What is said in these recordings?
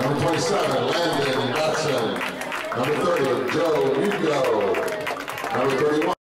Number 27, Landon Dotson. Number 30, Joe Hugo. Number 31.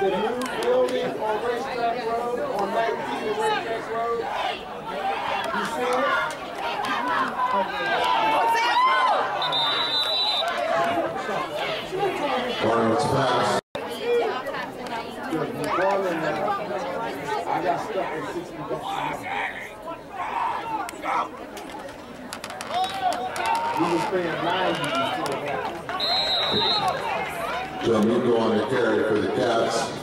The new building on Racetrack Road, on 19 Racetrack Road. You seen it? Barnes pass. I got stuck at 60 bucks. We was paying 90 before that. Joe Hugo on the carry for the Cats.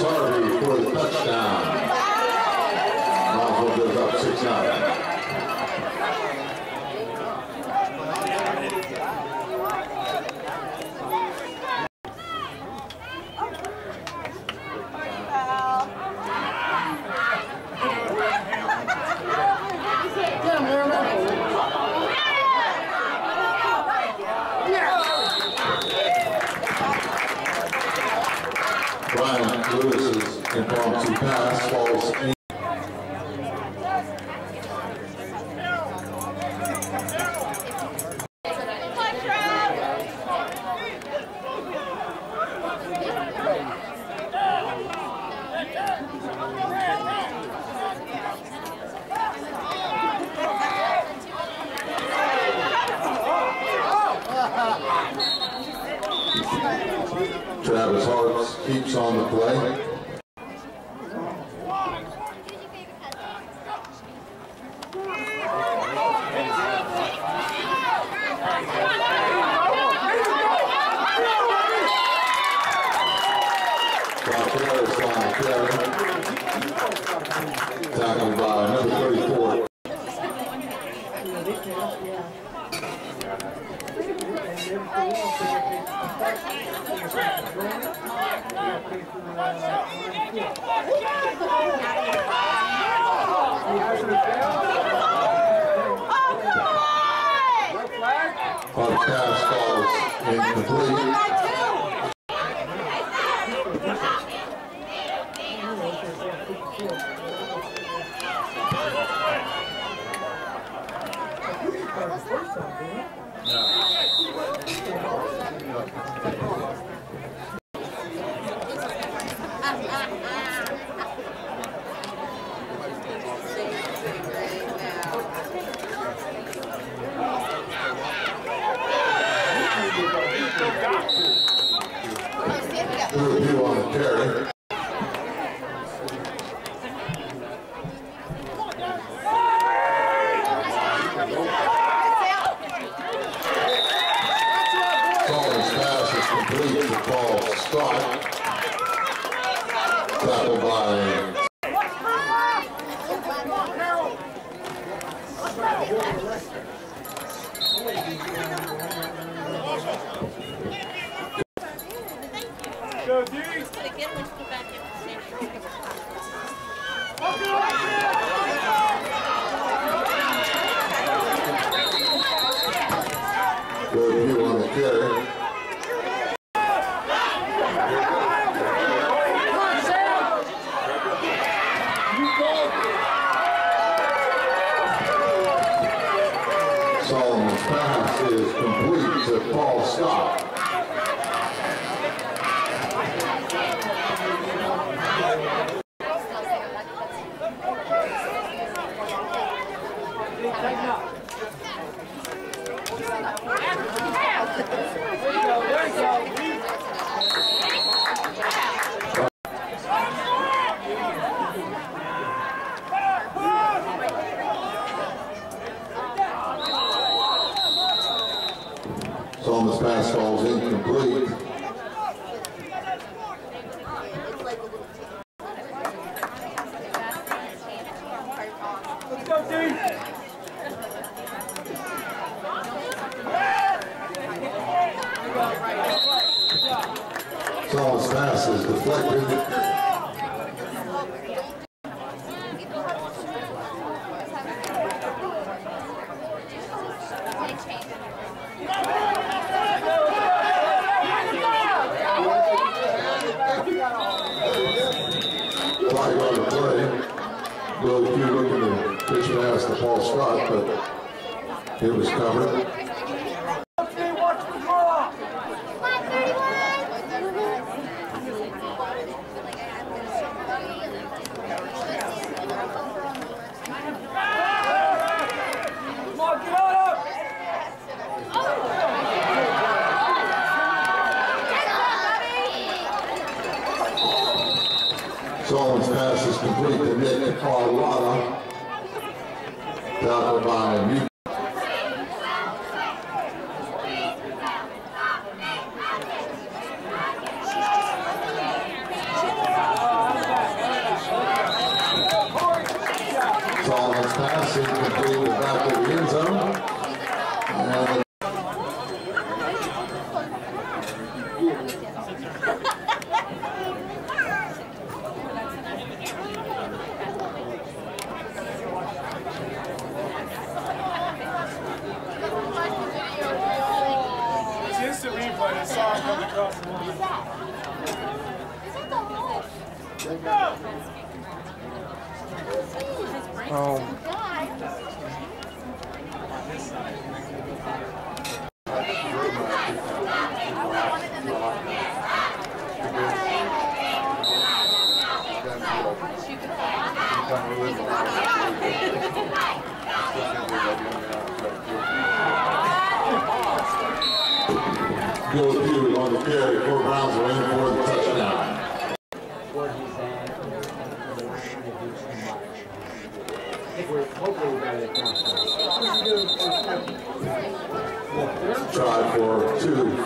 26, Travis Harps keeps on the play. Fox falls incomplete. go, dude! passes the flag. by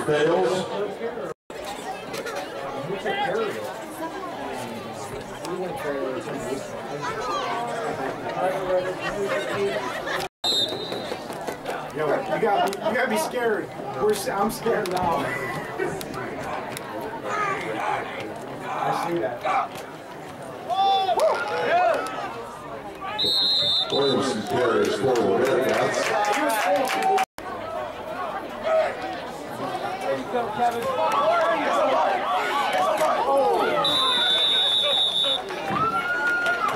Yo, you got you gotta be scared. We're, I'm scared now. I see that. Williamson carries forward. That's. Kevin. It's alive. It's alive. Oh.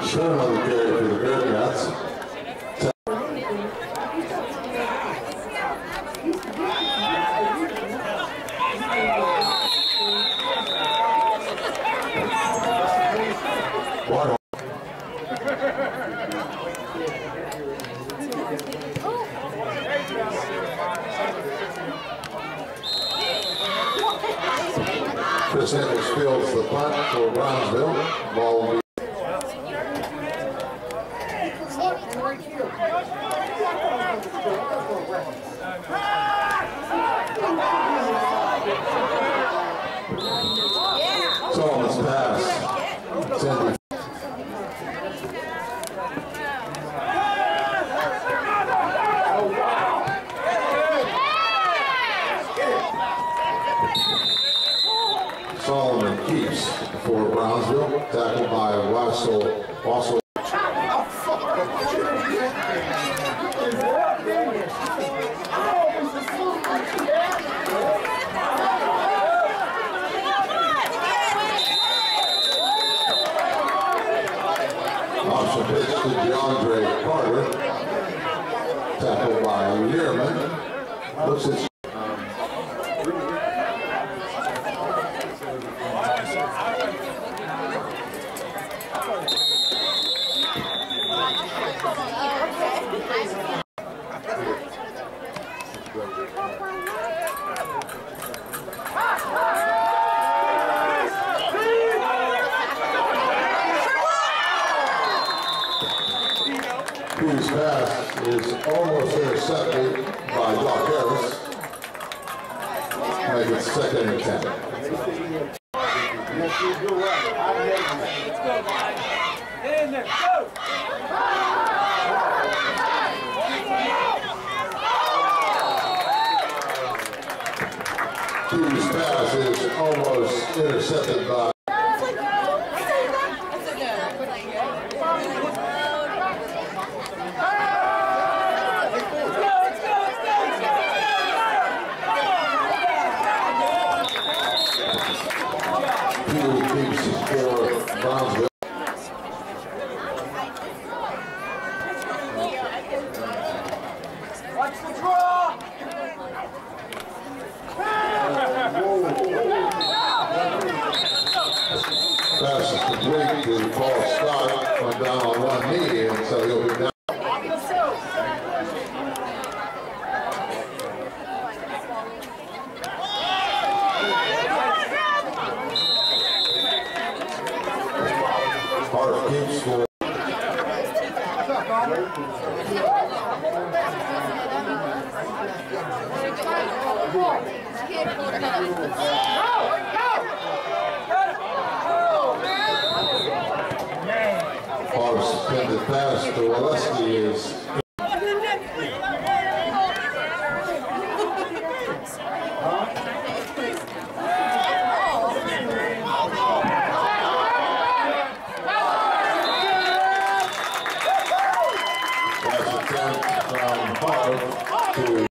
Show to DeAndre Carter. Tackled by Learman. Looks at previous pass is almost intercepted by Doc Harris. Make it second and ten. Yes, you do right. I. In there, go! Hughes' pass is almost intercepted by to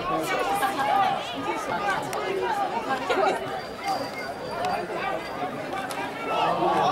Thank you.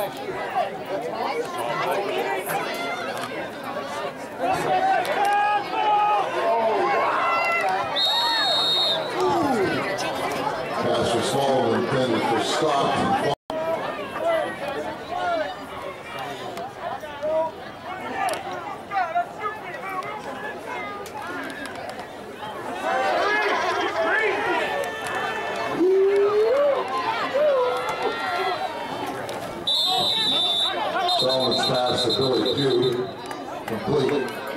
Pass for Solomon intended for Scott. Solomon's pass to Billy Pugh, complete.